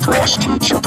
Flash teacher.